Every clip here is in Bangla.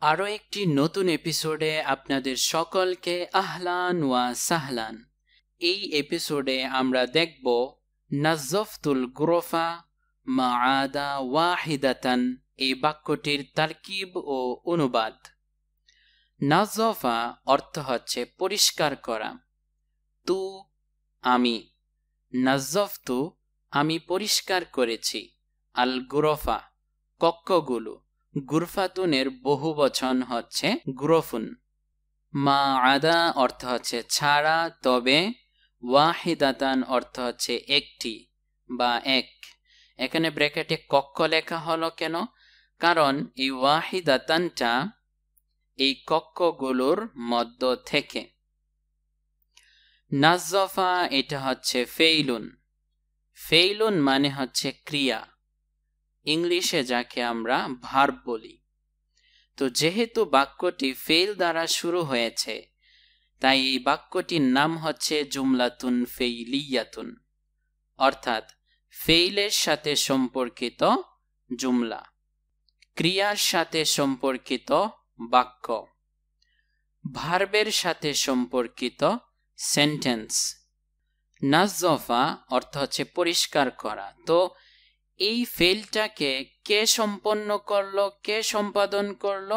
আরও একটি নতুন এপিসোডে আপনাদের সকলকে আহলান ওয়া সাহলান। এই এপিসোডে আমরা দেখব নাজফতুল গ্রোফা মা আদা ওয়াহিদাতান, এই বাক্যটির তারকিব ও অনুবাদ। নাজফা অর্থ হচ্ছে পরিষ্কার করা। তু, আমি। নাজফতু আমি পরিষ্কার করেছি। আল গুরফা কক্ষগুলো। গুরফাতুনের বহু বচন হচ্ছে গ্রফুন। মা আদা অর্থ হচ্ছে ছাড়া, তবে ওয়াহিদাতান অর্থ হচ্ছে একটি বা এক। এখানে ব্র্যাকেটে কক্ষ লেখা হলো কেন? কারণ এই ওয়াহিদাতানটা এই কক্ষগুলোর মধ্য থেকে। নাজফা এটা হচ্ছে ফেইলুন। ফেইলুন মানে হচ্ছে ক্রিয়া। ইংলিশে যাকে আমরা ভার্ব বলি। তো যেহেতু বাক্যটি ফেইল দ্বারা শুরু হয়েছে, তাই এই বাক্যটির নাম হচ্ছে জুমলাতুন ফেইলিয়াতুন, অর্থাৎ ফেইলের সাথে সম্পর্কিত জুমলা, ক্রিয়ার সাথে সম্পর্কিত বাক্য ভার্বের সাথে সম্পর্কিত সেন্টেন্স নাজফা অর্থ হচ্ছে পরিষ্কার করা। তো এই ফেলটাকে কে সম্পন্ন করল, কে সম্পাদন করল?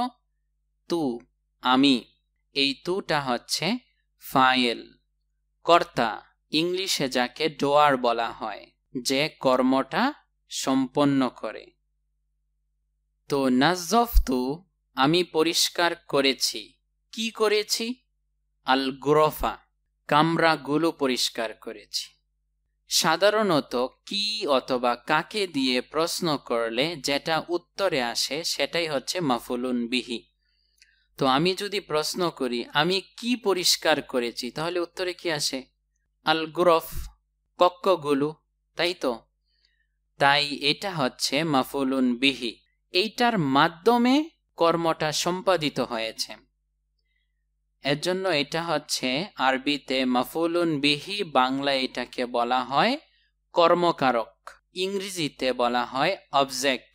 তু, আমি। এই তুটা হচ্ছে ফাইল। কর্তা, ইংলিশে যাকে ডোয়ার বলা হয়, যে কর্মটা সম্পন্ন করে। তো নাজফ তু, আমি পরিষ্কার করেছি। কি করেছি? আল গ্রফা কামরাগুলো পরিষ্কার করেছি। সাধারণত কি অথবা কাকে দিয়ে প্রশ্ন করলে যেটা উত্তরে আসে সেটাই হচ্ছে মাফুলুন বিহি। তো আমি যদি প্রশ্ন করি, আমি কি পরিষ্কার করেছি, তাহলে উত্তরে কি আসে? আল গুরফ কক্ষগুলো তাই তো? তাই এটা হচ্ছে মাফুলুন বিহি। এইটার মাধ্যমে কর্মটা সম্পাদিত হয়েছে। এর জন্য এটা হচ্ছে আরবিতে মাফুলুন বিহি বাংলা এটাকে বলা হয় কর্মকারক। ইংরেজিতে বলা হয় অবজেক্ট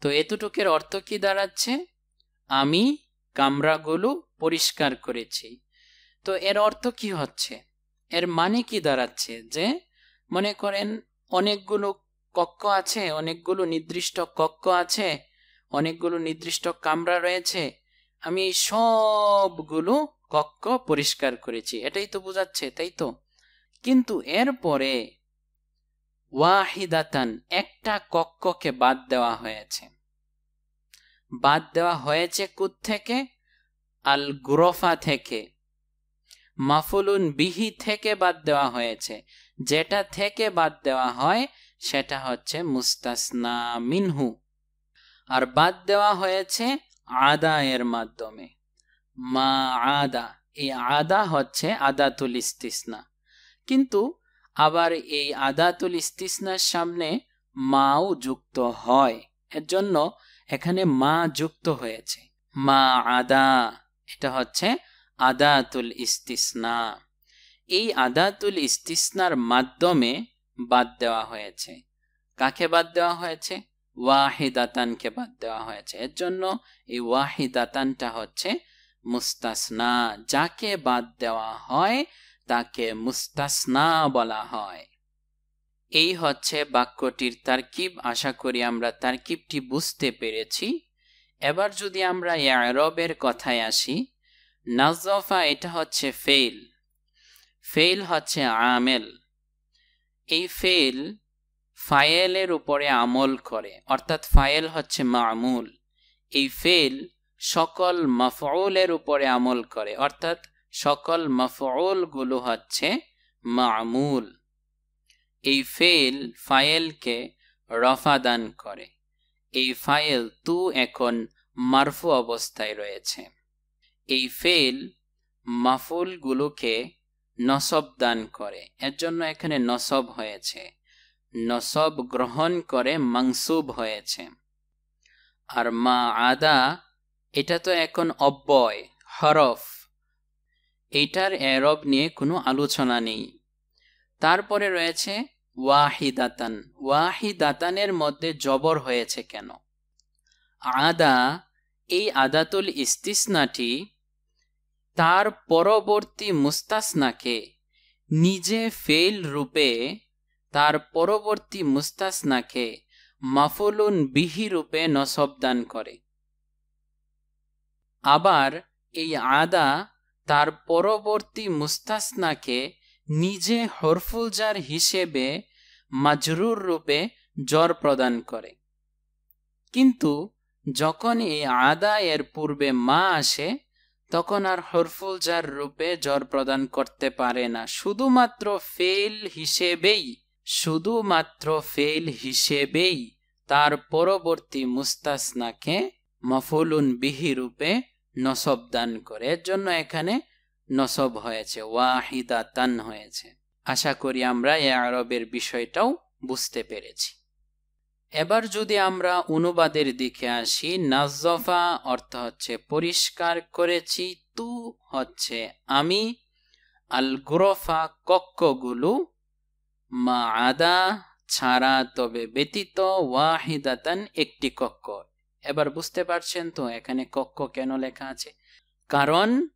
তো এতটুকের অর্থ কি দাঁড়াচ্ছে? আমি কামরাগুলো পরিষ্কার করেছি। তো এর অর্থ কি হচ্ছে? এর মানে কি দাঁড়াচ্ছে? যে মনে করেন অনেকগুলো কক্ষ আছে, অনেকগুলো নির্দিষ্ট কক্ষ আছে, অনেকগুলো নির্দিষ্ট কামরা রয়েছে আমি সবগুলো কক্ষ পরিষ্কার করেছি। এটাই তো বোঝাচ্ছে, তাই তো? কিন্তু এরপরে ওয়াহিদাতান একটা কক্ষকে বাদ দেওয়া হয়েছে। বাদ দেওয়া হয়েছে থেকে আল গুরফা থেকে। মাফুলুন বিহি থেকে বাদ দেওয়া হয়েছে। যেটা থেকে বাদ দেওয়া হয়, সেটা হচ্ছে মুস্তাসনা মিনহু। আর বাদ দেওয়া হয়েছে আদা এর মাধ্যমে। মা আদা, এই আদা হচ্ছে আদাতুল ইস্তিসনা। কিন্তু আবার এই আদাতুল ইস্তিসনার সামনে মাও যুক্ত হয়। এর জন্য এখানে মা যুক্ত হয়েছে। মা আদা, এটা হচ্ছে আদাতুল ইস্তিসনা। এই আদাতুল ইস্তিসনার মাধ্যমে বাদ দেওয়া হয়েছে। কাকে বাদ দেওয়া হয়েছে? ওয়াহিদাতানকে বাদ দেওয়া হয়েছে। এর জন্য এই ওয়াহিদাতানটা হচ্ছে মুস্তাসনা। যাকে বাদ দেওয়া হয়, তাকে মুস্তাসনা বলা হয়। এই হচ্ছে বাক্যটির তারকিব। আশা করি আমরা তারকিবটি বুঝতে পেরেছি। এবার যদি আমরা ইয়ারবের কথায় আসি, নাজফা এটা হচ্ছে ফেল ফেল হচ্ছে আমেল। এই ফেল ফায়েলের উপরে আমল করে, অর্থাৎ ফায়েল হচ্ছে মামুল। এই ফেল সকল মফউলের উপরে আমল করে, অর্থাৎ সকল মফউলগুলো হচ্ছে মামুল। এই ফেল ফায়েলকে রফা দান করে। এই ফায়েল তু এখন মারফু অবস্থায় রয়েছে। এই ফেল মাফুলগুলোকে নসব দান করে, এর জন্য এখানে নসব হয়েছে। নসব গ্রহণ করে মাংসুব হয়েছে। আর মা আদা, এটা তো এখন অব্যয়, হরফ। এইটার এরব নিয়ে কোনো আলোচনা নেই। তারপরে রয়েছে ওয়াহিদাতান। ওয়াহিদাতানের মধ্যে জবর হয়েছে কেন? আদা, এই আদাতুল ইস্তিসনাটি তার পরবর্তী মুস্তাসনাকে নিজে ফেল রূপে তার পরবর্তী মুস্তাসনাকে মাফুলুন বিহি রূপে নসবদান করে। আবার এই আদা তার পরবর্তী মুস্তাসনাকে নিজে হরফুলজার হিসেবে মাজরুর রূপে জ্বর প্রদান করে। কিন্তু যখন এই আদা এর পূর্বে মা আসে, তখন আর হরফুলজার রূপে জ্বর প্রদান করতে পারে না। শুধুমাত্র ফেল হিসেবেই শুধুমাত্র ফেল হিসেবেই তার পরবর্তী মুস্তাসনাকে মফুলুন বিহি রূপে নসব দান করে। এর জন্য এখানে নসব হয়েছে ওয়াহিদা তান হয়েছে। আশা করি আমরা এ আরবের বিষয়টাও বুঝতে পেরেছি। এবার যদি আমরা অনুবাদের দিকে আসি নাজফা অর্থ হচ্ছে পরিষ্কার করেছি, তু হচ্ছে আমি আল গুরফা কক্ষগুলো মা আদা ছাড়া তবে ব্যতীত ওয়াহিদাতান একটি কক্ষ। এবার বুঝতে পারছেন তো এখানে কক্ষ কেন লেখা আছে? কারণ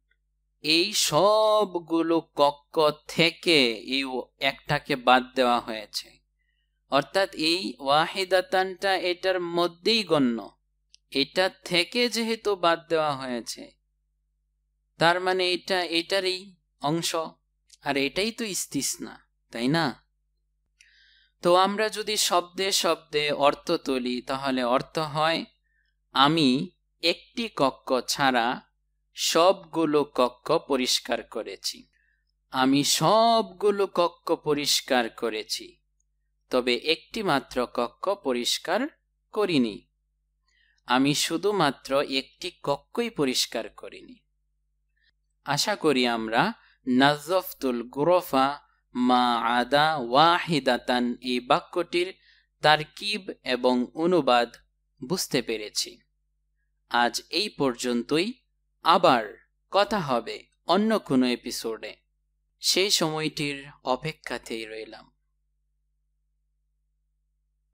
এই সবগুলো কক্ষ থেকে এই একটাকে বাদ দেওয়া হয়েছে। অর্থাৎ এই ওয়াহিদাতানটা এটার মধ্যেই গণ্য। এটা থেকে যেহেতু বাদ দেওয়া হয়েছে, তার মানে এটা এটারই অংশ। আর এটাই তো ইস্তিসনা, তাই না? তো আমরা যদি শব্দে শব্দে অর্থ তুলি, তাহলে অর্থ হয়, আমি একটি কক্ষ ছাড়া সবগুলো কক্ষ পরিষ্কার করেছি। আমি সবগুলো কক্ষ পরিষ্কার করেছি, তবে একটি মাত্র কক্ষ পরিষ্কার করিনি। আমি শুধুমাত্র একটি কক্ষই পরিষ্কার করিনি। আশা করি আমরা নাজফতুল গুরফা মা আদা ওয়াহিদাতান এই বাক্যটির তারকিব এবং অনুবাদ বুঝতে পেরেছি। আজ এই পর্যন্তই। আবার কথা হবে অন্য কোনো এপিসোডে। সেই সময়টির অপেক্ষাতেই রইলাম।